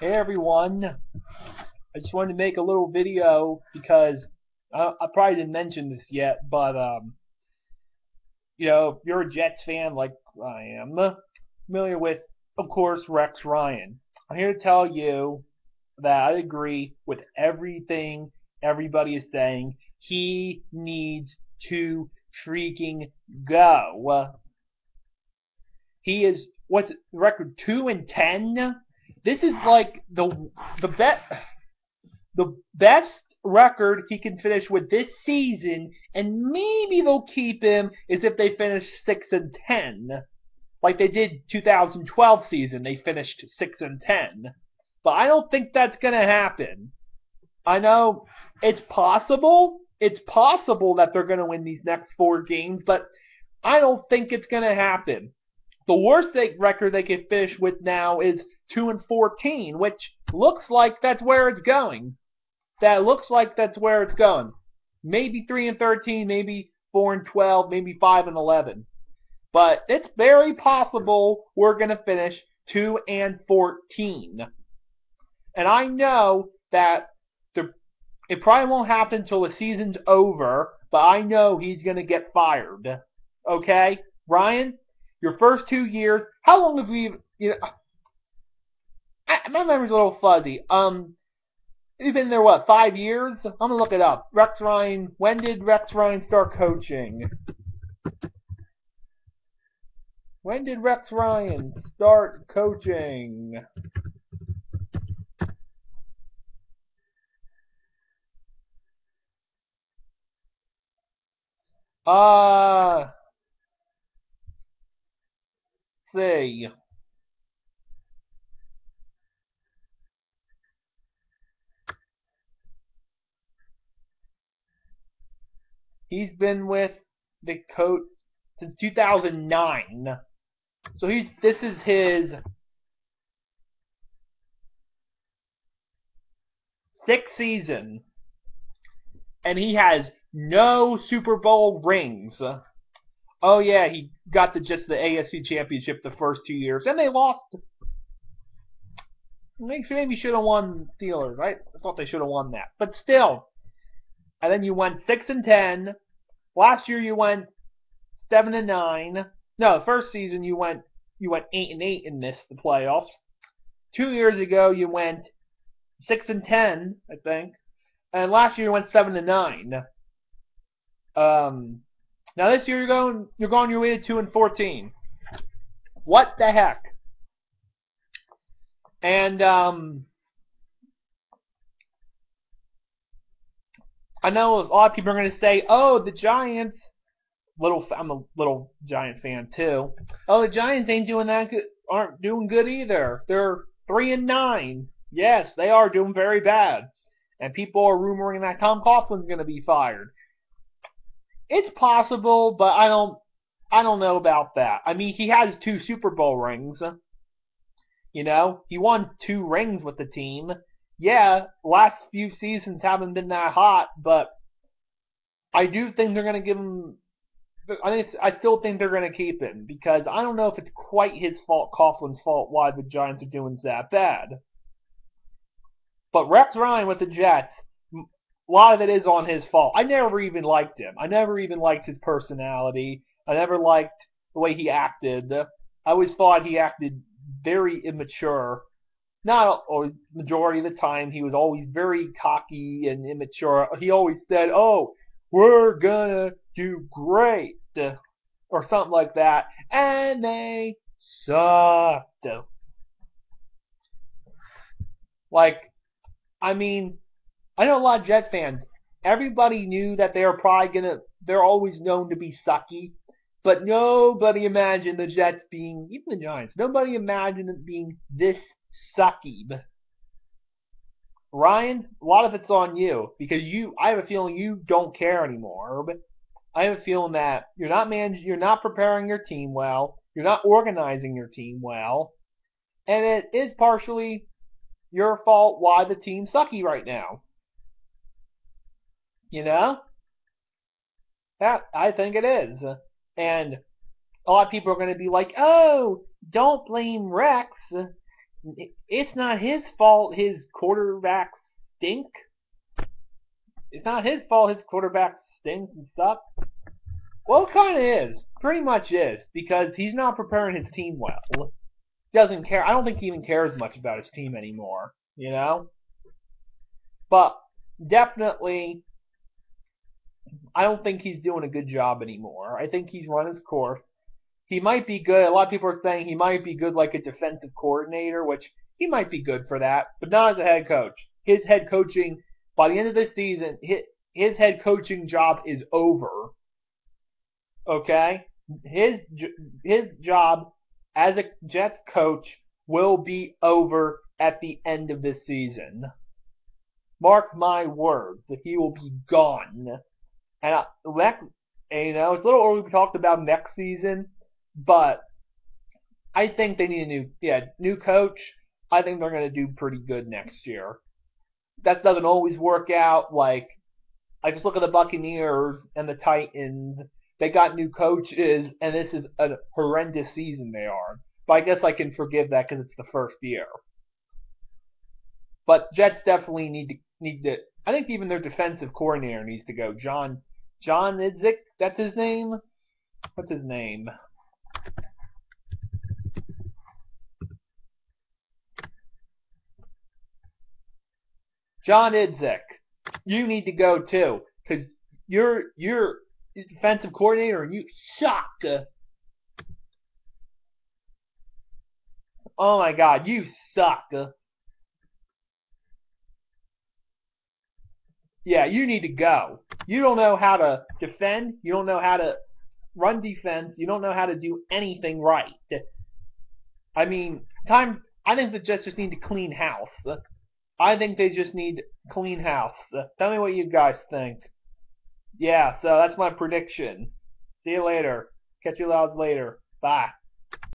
Hey everyone, I just wanted to make a little video because I, I probably didn't mention this yet, but um, you know, if you're a Jets fan like I am, familiar with, of course, Rex Ryan. I'm here to tell you that I agree with everything everybody is saying. He needs to freaking go. He is what's the record two and ten. This is like the the best the best record he can finish with this season, and maybe they'll keep him is if they finish six and ten, like they did 2012 season. They finished six and ten, but I don't think that's gonna happen. I know it's possible. It's possible that they're gonna win these next four games, but I don't think it's gonna happen. The worst they, record they can finish with now is two and fourteen, which looks like that's where it's going. That looks like that's where it's going. Maybe three and thirteen, maybe four and twelve, maybe five and eleven. But it's very possible we're gonna finish two and fourteen. And I know that the it probably won't happen until the season's over, but I know he's gonna get fired. Okay? Ryan, your first two years, how long have we you know I, my memory's a little fuzzy. Um, you've been there what five years? I'm gonna look it up. Rex Ryan. When did Rex Ryan start coaching? When did Rex Ryan start coaching? Uh, He's been with the coach since 2009. So he's this is his sixth season, and he has no Super Bowl rings. Oh yeah, he got the just the AFC Championship the first two years, and they lost. Maybe should have won Steelers, right? I thought they should have won that, but still, and then you went six and ten. Last year you went seven and nine. No, the first season you went you went eight and eight and missed the playoffs. Two years ago you went six and ten, I think, and last year you went seven and nine. Um, now this year you're going you're going your way to two and fourteen. What the heck? And um, I know a lot of people are going to say, "Oh, the Giants." Little, I'm a little Giant fan too. Oh, the Giants ain't doing that good, aren't doing good either. They're three and nine. Yes, they are doing very bad, and people are rumoring that Tom Coughlin's going to be fired. It's possible, but I don't, I don't know about that. I mean, he has two Super Bowl rings. You know, he won two rings with the team yeah, last few seasons haven't been that hot, but I do think they're going to give him. I think I still think they're going to keep him because I don't know if it's quite his fault, Coughlin's fault, why the Giants are doing that bad. But Rex Ryan with the Jets, a lot of it is on his fault. I never even liked him. I never even liked his personality. I never liked the way he acted. I always thought he acted very immature not or majority of the time he was always very cocky and immature. He always said, "Oh, we're gonna do great," or something like that, and they sucked. Like, I mean, I know a lot of Jets fans. Everybody knew that they were probably gonna. They're always known to be sucky, but nobody imagined the Jets being, even the Giants. Nobody imagined it being this sucky. Ryan, a lot of it's on you because you. I have a feeling you don't care anymore. But I have a feeling that you're not managing, you're not preparing your team well, you're not organizing your team well, and it is partially your fault why the team's sucky right now. You know? That I think it is. And a lot of people are going to be like, "Oh, don't blame Rex. it's not his fault his quarterbacks stink. It's not his fault his quarterbacks stink and stuff." Well, it kind of is. Pretty much is because he's not preparing his team well. He doesn't care. I don't think he even cares much about his team anymore. You know. But definitely, I don't think he's doing a good job anymore. I think he's run his course. He might be good. A lot of people are saying he might be good like a defensive coordinator, which he might be good for that, but not as a head coach. His head coaching, by the end of this season, his, head coaching job is over. Okay? His his job as a Jets coach will be over at the end of this season. Mark my words, he will be gone. And I, you know, it's a little early to talk about next season, but I think they need a new, yeah, new coach. I think they're going to do pretty good next year. That doesn't always work out. Like, I just look at the Buccaneers and the Titans. They got new coaches, and this is a horrendous season they are. But I guess I can forgive that because it's the first year. But Jets definitely need to need to. I think even their defensive coordinator needs to go. John John Idzik, that's his name. What's his name? John Idzik, you need to go too, because you're you're defensive coordinator and you suck. Oh my God, you suck. Yeah, you need to go. You don't know how to defend. You don't know how to run defense. You don't know how to do anything right. I mean, time. I think the Jets just need to clean house. I think they just need clean house. Tell me what you guys think. Yeah, so that's my prediction. See you later. Catch you loud later. Bye.